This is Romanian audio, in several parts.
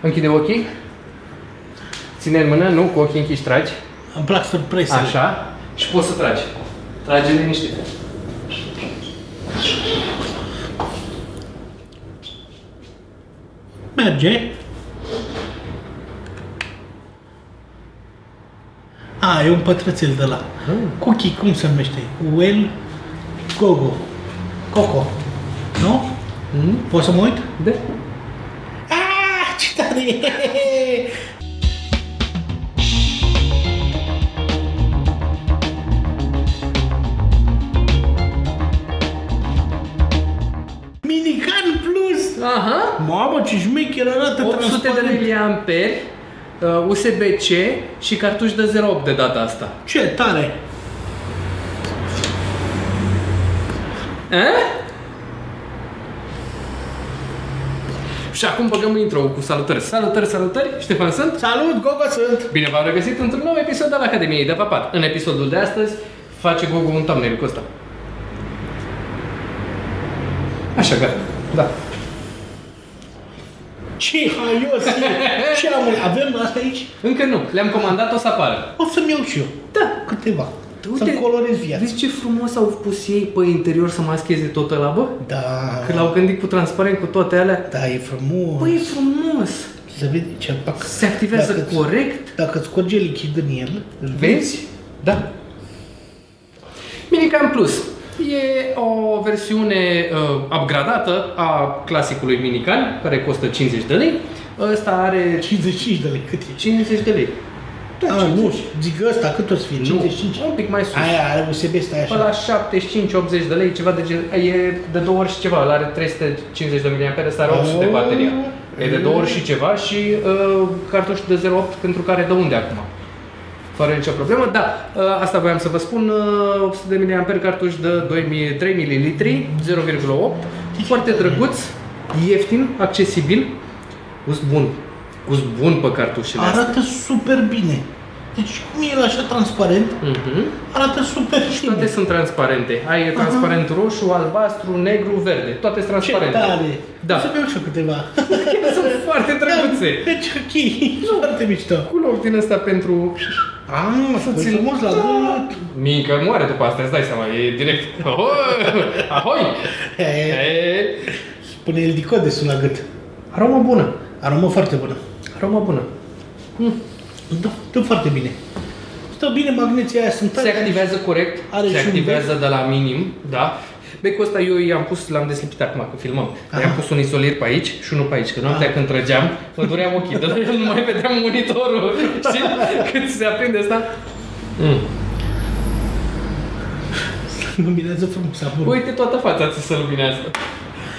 Închide ochii. Ține în mână, nu, cu ochii închiși tragi. Îmi plac surpresele. Așa. Și poți să tragi. Trage liniștit. Merge. A, e un pătrățel de la. Cookie, cum se numește? Well Gogo. Coco. Nu? Mm? Poți să mă uit? Da. Ah, ce tare e! Minican Plus! Aha. Mamă, ce șmecher arată 800 de transparent. miliamperi, uh, USB-C și cartuș de 0.8 de data asta. Ce tare! Eh? Și acum băgăm intro cu salutări. Salutări, salutări, Ștefan sunt. Salut, Gogo sunt! Bine v-am regăsit într-un nou episod al Academiei de Papat. În episodul de astăzi face Gogo un thumbnail cu ăsta. Așa, gata. Da. Ce haios e! Ce am, avem asta aici? Încă nu. Le-am comandat, o să apară. O să-mi iau și eu. Da. Câteva. Uite, Să-mi colorez viața. Vezi ce frumos au pus ei pe interior să mascheze tot ăla, bă? Da. Când l-au gândit cu transparent, cu toate alea. Da, e frumos. Bă, e frumos. Se vede ce pac. Se activează Dacă-ți- corect. Dacă îți curge lichid în el, îl Vezi? Da. Minicam Plus. E o versiune uh, upgradată a clasicului Minican, care costă 50 de lei. Ăsta are 55 de lei, cât e? 50 de lei. Da, nu, zic ăsta, cât o să fie? 55? Nu, un pic mai sus. Aia are USB, stai Pe la așa. 75-80 de lei, ceva de gen, e de două ori și ceva, ăla are 350 de mAh, ăsta are 800 de Oh. bateria. E de două ori și ceva și uh, cartușul de 0.8 pentru care de unde acum? Fără nicio problemă, da, uh, asta voiam să vă spun, uh, 800 de mAh, cartuș de 2, 3 ml, 0,8, foarte drăguț, ieftin, accesibil, gust bun, gust bun pe cartușele astea. Arată super bine. Deci cum e el așa transparent, Mhm. arată super Și toate bine. sunt transparente. Ai e transparent roșu, albastru, negru, verde. Toate sunt Ce transparente. tare! Da. O să-mi iau și eu câteva. Sunt foarte drăguțe. Deci ok, foarte mișto. Culor din ăsta pentru... Ah, să ți-l- frumos la gât. Mică moare după asta, îți dai seama, e direct. Ahoi! Ahoi! E, E, Spune el dicodesul la gât. Aromă bună. Aromă foarte bună. Aromă bună. Da, dă foarte bine. Stă bine, magneții aia sunt Se activează corect, Are se și un activează de la minim, da. Becul ăsta eu i-am pus, l-am deslipit acum, că filmăm. Aha. I-am pus un isolier pe aici și unul pe aici. Că noaptea când trăgeam, mă duream ochii. De la el nu mai vedeam monitorul. Și cât se aprinde asta... Mm. Luminează frumos apărul. Uite, toată fața ți se luminează.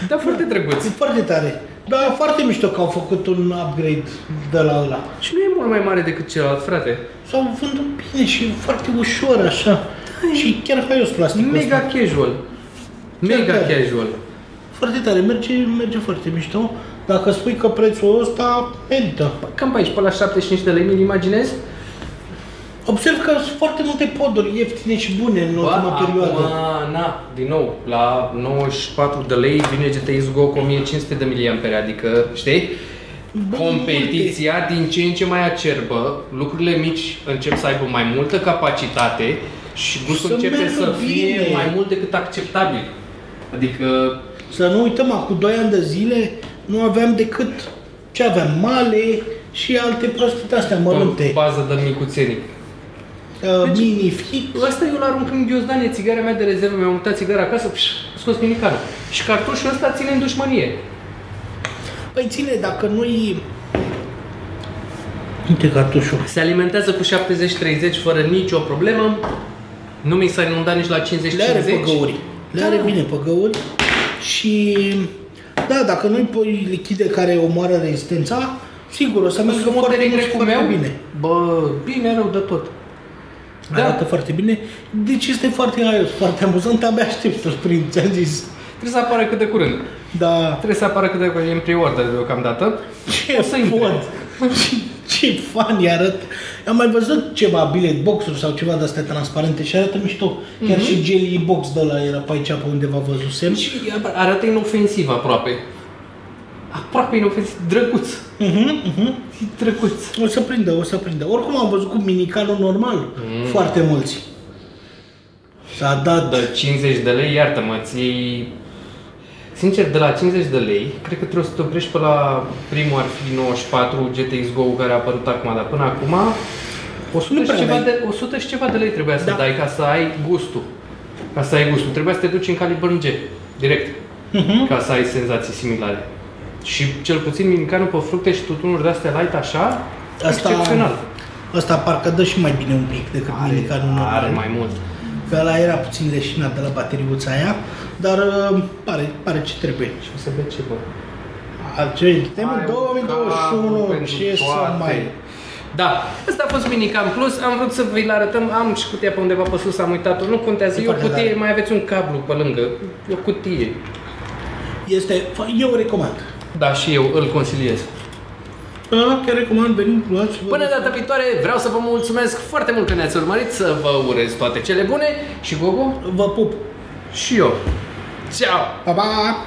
Da, foarte drăguț. E foarte tare. Da, foarte mișto că au făcut un upgrade de la ăla. Și nu e mult mai mare decât celălalt, frate. S-au vândut bine și foarte ușor așa. și chiar haios plasticul Mega ăsta. casual. Mega tare. casual. Foarte tare, merge, merge foarte mișto. Dacă spui că prețul ăsta merită. Cam pe aici, pe la 75 de lei, mi-l imaginez. Observ că sunt foarte multe poduri ieftine și bune în ultima perioadă. Acum, na, din nou, la 94 de lei vine GTX Go cu 1500 de mAh, adică, știi? Bă, Competiția din ce în ce mai acerbă, lucrurile mici încep să aibă mai multă capacitate și gustul Să începe meargă să fie bine. mai mult decât acceptabil. Adică, Să nu uităm, acum 2 ani de zile nu aveam decât ce aveam, male și alte prostii de astea pe mărunte. bază de micuțenii. Uh, Deci- mini fix. Ăsta eu l-arunc în ghiozdanie, țigara mea de rezervă, mi-am mutat țigara acasă, pș, scos minicanul. Și cartușul ăsta ține în dușmănie. Păi ține, dacă nu-i... Uite cartușul. Se alimentează cu 70-30 fără nicio problemă. Nu mi s-a inundat nici la 50-50. Le are păgăuri. Le are Da. bine păgăuri. Și... Da, dacă nu-i pui lichide care omoară rezistența, sigur, o să O meargă să mă foarte, mult și cu foarte meu? bine. Bă, bine rău de tot. Da. Arată foarte bine. Deci este foarte haios, foarte amuzant. Abia aștept să-l prind, ți-am zis. Trebuie să apară cât de curând. Da. Trebuie să apară cât de curând. E în pre-order deocamdată. Ce O să intre. pot? Ce, ce funny arată. Am mai văzut ceva bilet boxuri sau ceva de astea transparente și arată mișto. Chiar Mhm. și jelly box de la era pe aici pe undeva văzusem. Și arată inofensiv aproape. aproape inofensiv, drăguț. Mhm, mhm. E drăguț. O să prindă, o să prindă. Oricum am văzut cu minicanul normal Mm. foarte mulți. S-a dat... De 50 de lei, iartă-mă, ți iei- Sincer, de la 50 de lei, cred că trebuie să te oprești pe la primul ar fi 94 GTX Go care a apărut acum, dar până acum 100 Nu și, prea ceva mai- de, 100 și ceva de lei trebuia să Da. dai ca să ai gustul. Ca să ai gustul. Trebuia să te duci în Caliburn G, direct, Mhm. ca să ai senzații similare. Și cel puțin minicanul pe fructe și tutunuri de-astea light așa, Asta- excepțional. Ăsta parcă dă și mai bine un pic decât minicanul normal. are mai mult. Că ăla era puțin leșinat de la bateriuța aia, dar uh, pare, pare ce trebuie. Și o să vezi ce bă. Ce, suntem în Ai un 2021, capul pentru ce să toate. mai... Da, ăsta a fost Minicam Plus, am vrut să vi-l arătăm, am și cutia pe undeva pe sus, am uitat-o, nu contează, E e o foarte cutie, tare. mai aveți un cablu pe lângă, e o cutie. Este, eu recomand. Da, și eu îl consiliez. Da, chiar recomand, venim, luați Până data viitoare, vreau să vă mulțumesc foarte mult că ne-ați urmărit, să vă urez toate cele bune și Gogo Vă pup. și eu. Ciao! Pa, pa!